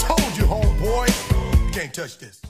Told you, homeboy. You can't touch this.